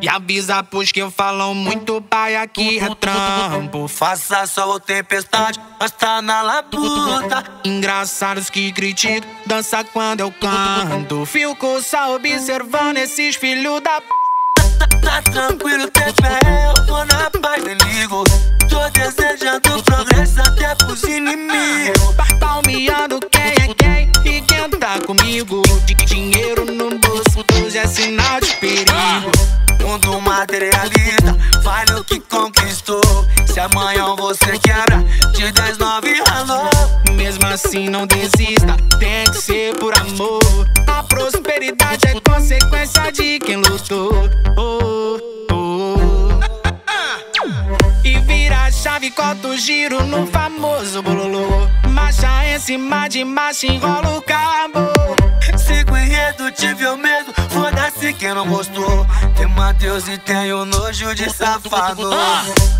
E avisa pros que falam muito pai aqui é trampo. Faça sol ou tempestade, nós tá na labuta. Engraçados que criticam, dança quando eu canto. Fico só observando esses filhos da p. Tá, tá tranquilo, tem fé, eu tô na paz, nem ligo. Tô desejando progresso até pros inimigos. Palmeando quem é quem e quem tá comigo. De dinheiro no bolso, hoje é sinal de perigo. Mundo materialista, vale o que conquistou. Se amanhã você quebra, de 10, 9 ralou. Mesmo assim, não desista, tem que ser por amor. A prosperidade é consequência de quem lutou. Oh, oh. E vira a chave, corta o giro no famoso bololô. Em cima de marcha, enrola o cabo. Sigo enredo, tive o medo, foda-se quem não gostou. Tem Mateus e tenho nojo de safado.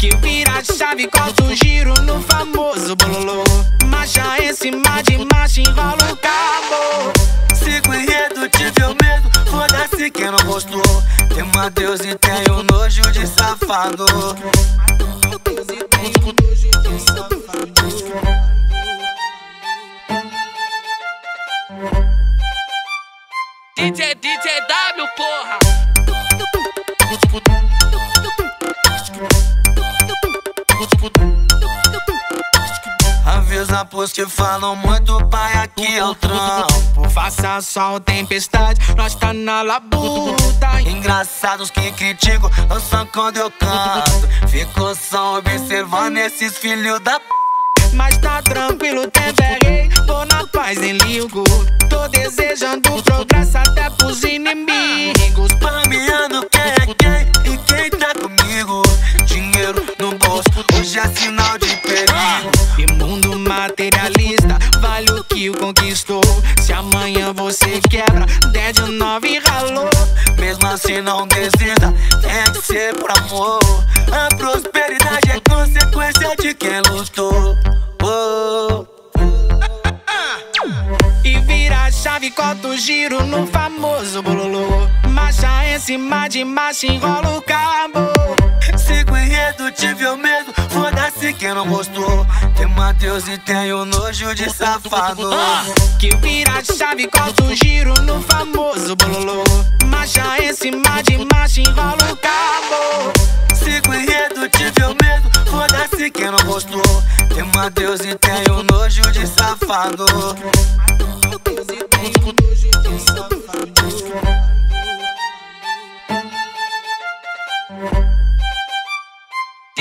Que vira chave, corta o giro no famoso bololô. Marcha em cima de marcha, enrola o cabo. Sigo enredo, tive o medo, foda-se quem não gostou. Tem Mateus e tenho nojo de safado. DJ, DJ W, porra! Avisa pros que falam muito, pai, aqui é o trampo. Faça sol, tempestade, nós tá na labuta. Engraçados que criticam, dançam quando eu canto. Fico só observando esses filhos da p. Mas tá tranquilo, tempo materialista, vale o que conquistou. Se amanhã você quebra, 10 de 9 ralou. Mesmo assim não desista, tem que ser por amor. A prosperidade é consequência de quem lutou. Oh. E vira a chave, corta o giro no famoso bololô. Marcha em cima de marcha, enrola o cabo. Sigo enredo, tive o quem não gostou. Tem Mateus e tenho nojo de safado. Que vira a chave, corta o giro no famoso bololô. Marcha em cima de marcha, enrola o cabo. Sigo enredo, tive o medo, foda-se quem não gostou. Tem Mateus e tenho nojo de safado.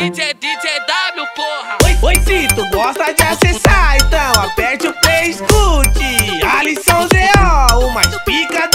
É DJ, DJ W, porra. Oi, oi, se tu gosta de acessar, então aperte o play, escute. Alisson Zé, o mais pica do